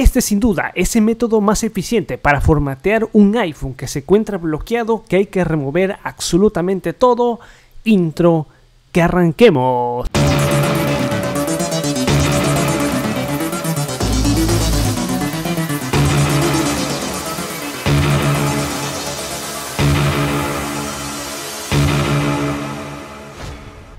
Este sin duda es el método más eficiente para formatear un iPhone que se encuentra bloqueado, que hay que remover absolutamente todo. Intro, que arranquemos.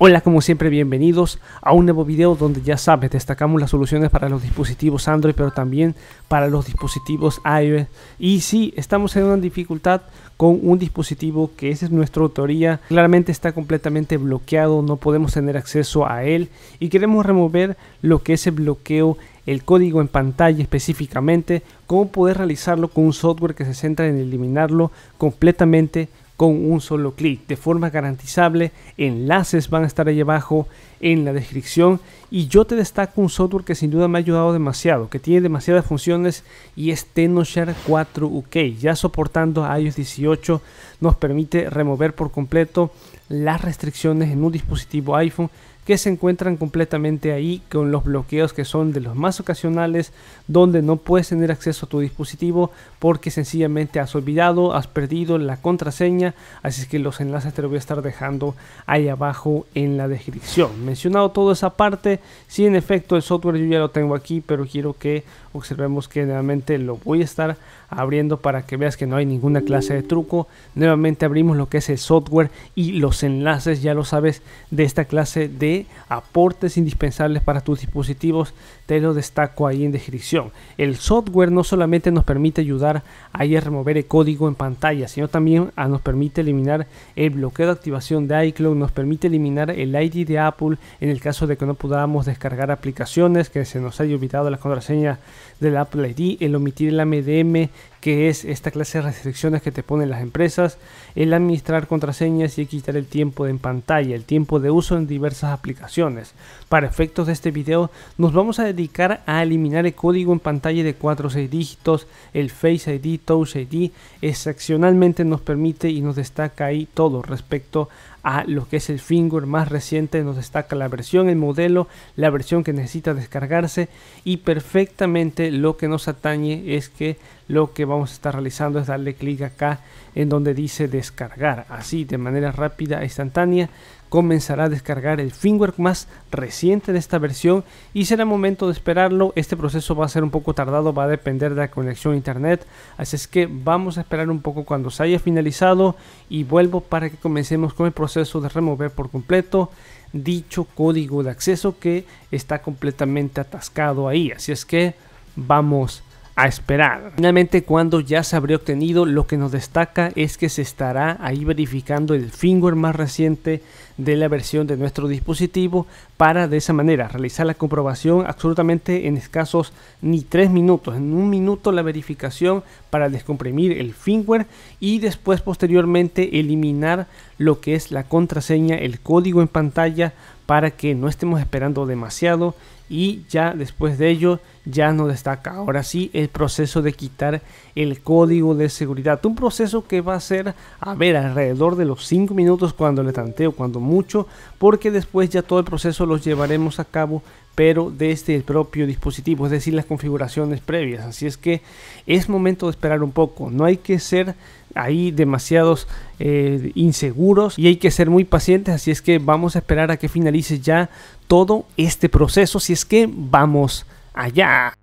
Hola como siempre bienvenidos a un nuevo video donde ya sabes destacamos las soluciones para los dispositivos Android pero también para los dispositivos iOS. Y si estamos en una dificultad con un dispositivo que esa es nuestra autoría claramente está completamente bloqueado no podemos tener acceso a él y queremos remover lo que es el bloqueo el código en pantalla específicamente cómo poder realizarlo con un software que se centra en eliminarlo completamente con un solo clic de forma garantizable. Enlaces van a estar ahí abajo en la descripción y yo te destaco un software que sin duda me ha ayudado demasiado, que tiene demasiadas funciones y es TenoShare 4 UK. Ya soportando iOS 18 nos permite remover por completo las restricciones en un dispositivo iPhone que se encuentran completamente ahí con los bloqueos que son de los más ocasionales donde no puedes tener acceso a tu dispositivo porque sencillamente has olvidado, has perdido la contraseña, así es que los enlaces te los voy a estar dejando ahí abajo en la descripción. Mencionado toda esa parte, si en efecto el software yo ya lo tengo aquí, pero quiero que observemos que nuevamente lo voy a estar abriendo para que veas que no hay ninguna clase de truco. Nuevamente abrimos lo que es el software y los enlaces, ya lo sabes, de esta clase de aportes indispensables para tus dispositivos. Te lo destaco ahí en descripción. El software no solamente nos permite ayudar a remover el código en pantalla, sino también ah, nos permite eliminar el bloqueo de activación de iCloud, nos permite eliminar el ID de Apple en el caso de que no podamos descargar aplicaciones, que se nos haya olvidado la contraseña del Apple ID, el omitir el MDM, que es esta clase de restricciones que te ponen las empresas, el administrar contraseñas y quitar el tiempo en pantalla, el tiempo de uso en diversas aplicaciones. Para efectos de este video nos vamos a dedicar a eliminar el código en pantalla de 4 o 6 dígitos, el Face ID, Touch ID, excepcionalmente nos permite y nos destaca ahí todo respecto a lo que es el firmware más reciente, nos destaca la versión, el modelo, la versión que necesita descargarse. Y perfectamente lo que nos atañe es que lo que vamos a estar realizando es darle clic acá en donde dice descargar, así de manera rápida e instantánea comenzará a descargar el firmware más reciente de esta versión y será momento de esperarlo. Este proceso va a ser un poco tardado, va a depender de la conexión a internet, así es que vamos a esperar un poco cuando se haya finalizado y vuelvo para que comencemos con el proceso de remover por completo dicho código de acceso que está completamente atascado ahí. Así es que vamos a esperar. Finalmente, cuando ya se habría obtenido, lo que nos destaca es que se estará ahí verificando el firmware más reciente de la versión de nuestro dispositivo para de esa manera realizar la comprobación absolutamente en escasos ni tres minutos. En un minuto la verificación para descomprimir el firmware y después posteriormente eliminar lo que es la contraseña, el código en pantalla para que no estemos esperando demasiado y ya después de ello ya nos destaca ahora sí el proceso de quitar el código de seguridad un proceso que va a ser a ver alrededor de los 5 minutos cuando le tanteo cuando mucho porque después ya todo el proceso los llevaremos a cabo pero desde el propio dispositivo, es decir, las configuraciones previas. Así es que es momento de esperar un poco. No hay que ser ahí demasiados eh, inseguros y hay que ser muy pacientes. Así es que vamos a esperar a que finalice ya todo este proceso. Si es que vamos allá.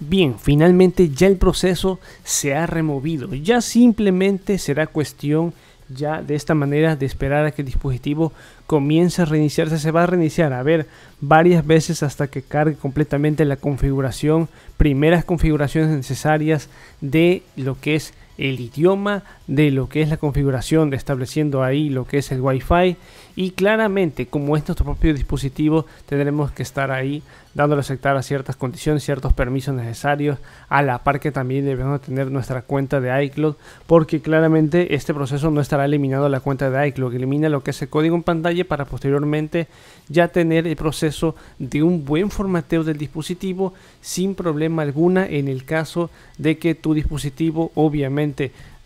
Bien, finalmente ya el proceso se ha removido. Ya simplemente será cuestión ya de esta manera de esperar a que el dispositivo comience a reiniciarse. Se va a reiniciar, a ver, varias veces hasta que cargue completamente la configuración, primeras configuraciones necesarias de lo que es el idioma de lo que es la configuración estableciendo ahí lo que es el wifi. Y claramente como es nuestro propio dispositivo tendremos que estar ahí dándole aceptar a ciertas condiciones ciertos permisos necesarios. A la par que también debemos tener nuestra cuenta de iCloud porque claramente este proceso no estará eliminando la cuenta de iCloud. Elimina lo que es el código en pantalla para posteriormente ya tener el proceso de un buen formateo del dispositivo sin problema alguna en el caso de que tu dispositivo obviamente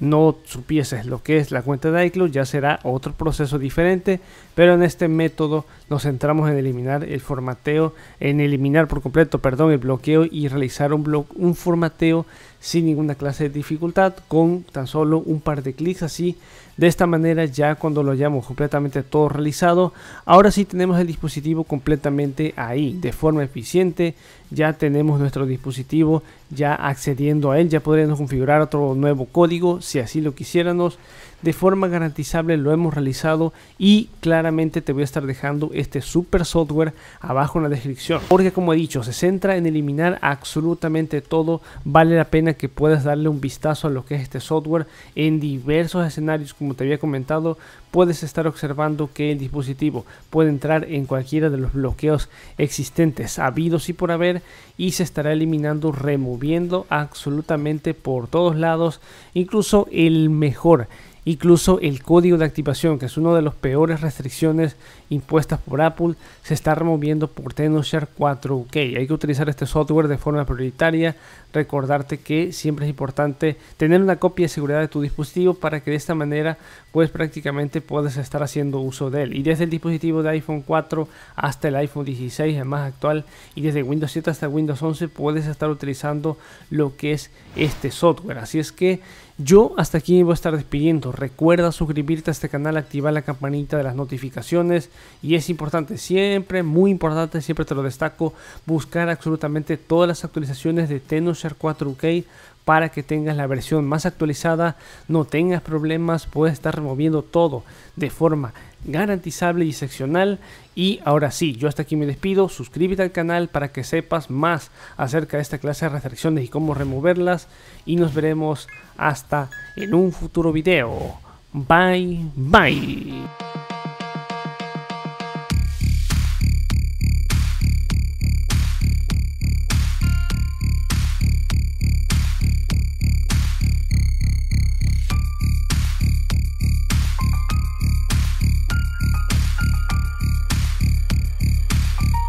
no supieses lo que es la cuenta de iCloud, ya será otro proceso diferente, pero en este método nos centramos en eliminar el formateo, en eliminar por completo, perdón, el bloqueo y realizar un, un formateo sin ninguna clase de dificultad con tan solo un par de clics así. De esta manera ya cuando lo hayamos completamente todo realizado ahora sí tenemos el dispositivo completamente ahí de forma eficiente ya tenemos nuestro dispositivo ya accediendo a él ya podríamos configurar otro nuevo código si así lo quisiéramos de forma garantizable lo hemos realizado y claramente te voy a estar dejando este super software abajo en la descripción. Porque como he dicho se centra en eliminar absolutamente todo. Vale la pena que puedas darle un vistazo a lo que es este software en diversos escenarios. Como te había comentado puedes estar observando que el dispositivo puede entrar en cualquiera de los bloqueos existentes habidos y por haber y se estará eliminando removiendo absolutamente por todos lados incluso el mejor Incluso el código de activación, que es una de las peores restricciones impuestas por Apple, se está removiendo por TenoShare 4UK. Hay que utilizar este software de forma prioritaria. Recordarte que siempre es importante tener una copia de seguridad de tu dispositivo para que de esta manera pues prácticamente puedes estar haciendo uso de él. Y desde el dispositivo de iPhone 4 hasta el iPhone 16, el más actual, y desde Windows 7 hasta Windows 11 puedes estar utilizando lo que es este software. Así es que yo hasta aquí voy a estar despidiendo. Recuerda suscribirte a este canal, activar la campanita de las notificaciones. Y es importante, siempre, muy importante, siempre te lo destaco, buscar absolutamente todas las actualizaciones de TenoShare 4K para que tengas la versión más actualizada, no tengas problemas, puedes estar removiendo todo de forma garantizable y seccional. Y ahora sí, yo hasta aquí me despido, suscríbete al canal para que sepas más acerca de esta clase de restricciones y cómo removerlas. Y nos veremos hasta en un futuro video. Bye, bye.